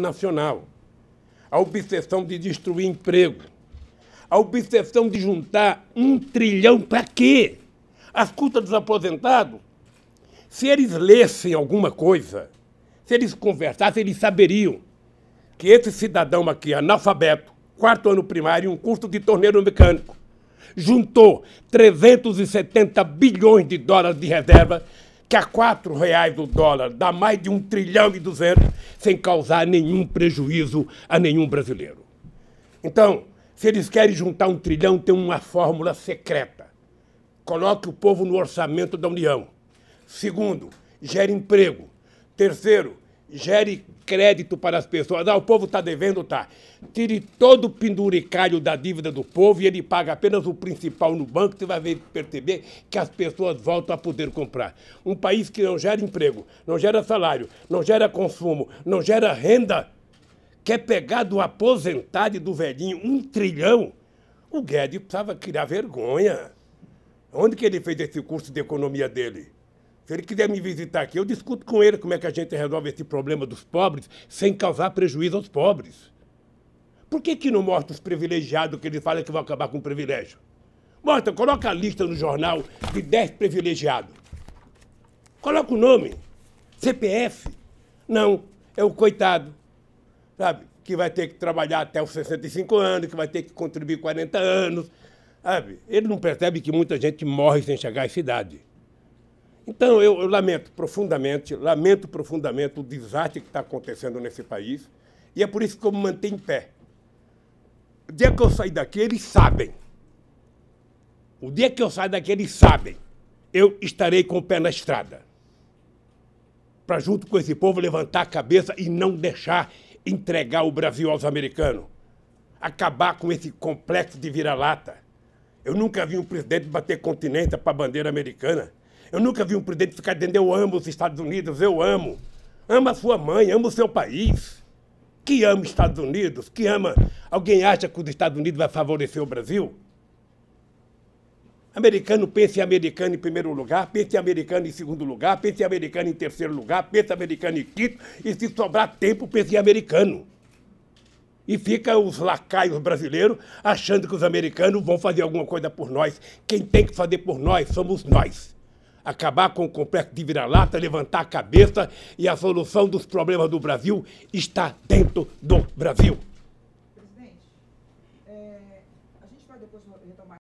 nacional, a obsessão de destruir emprego, a obsessão de juntar um trilhão para quê? As custas dos aposentados. Se eles lessem alguma coisa, se eles conversassem, eles saberiam que esse cidadão aqui, analfabeto, quarto ano primário, um curso de torneiro mecânico, juntou 370 bilhões de dólares de reserva que a quatro reais o dólar dá mais de um trilhão e duzentos sem causar nenhum prejuízo a nenhum brasileiro. Então, se eles querem juntar um trilhão, tem uma fórmula secreta. Coloque o povo no orçamento da União. Segundo, gere emprego. Terceiro, gere crédito para as pessoas. Ah, o povo está devendo, tá. Tire todo o penduricalho da dívida do povo e ele paga apenas o principal no banco, você vai ver, perceber que as pessoas voltam a poder comprar. Um país que não gera emprego, não gera salário, não gera consumo, não gera renda, quer pegar do aposentado e do velhinho um trilhão. O Guedes precisava criar vergonha. Onde que ele fez esse curso de economia dele? Se ele quiser me visitar aqui, eu discuto com ele como é que a gente resolve esse problema dos pobres sem causar prejuízo aos pobres. Por que, que não mostra os privilegiados que ele fala que vão acabar com o privilégio? Mostra, coloca a lista no jornal de 10 privilegiados. Coloca o nome. CPF. Não, é o coitado, sabe? Que vai ter que trabalhar até os 65 anos, que vai ter que contribuir 40 anos, sabe? Ele não percebe que muita gente morre sem chegar à cidade. Então, eu, eu, lamento profundamente, lamento profundamente o desastre que está acontecendo nesse país, e é por isso que eu me mantenho em pé. O dia que eu sair daqui, eles sabem. O dia que eu sair daqui, eles sabem. Eu estarei com o pé na estrada. Para, junto com esse povo, levantar a cabeça e não deixar entregar o Brasil aos americanos. Acabar com esse complexo de vira-lata. Eu nunca vi um presidente bater continência para a bandeira americana. Eu nunca vi um presidente ficar dizendo eu amo os Estados Unidos, eu amo. Ama sua mãe, ama o seu país. Que ama os Estados Unidos, que ama. Alguém acha que os Estados Unidos vai favorecer o Brasil? Americano pensa em americano em primeiro lugar, pensa em americano em segundo lugar, pensa em americano em terceiro lugar, pensa em americano em quinto, e se sobrar tempo, pensa em americano. E fica os lacaios brasileiros achando que os americanos vão fazer alguma coisa por nós. Quem tem que fazer por nós somos nós acabar com o complexo de vira-lata, levantar a cabeça e a solução dos problemas do Brasil está dentro do Brasil.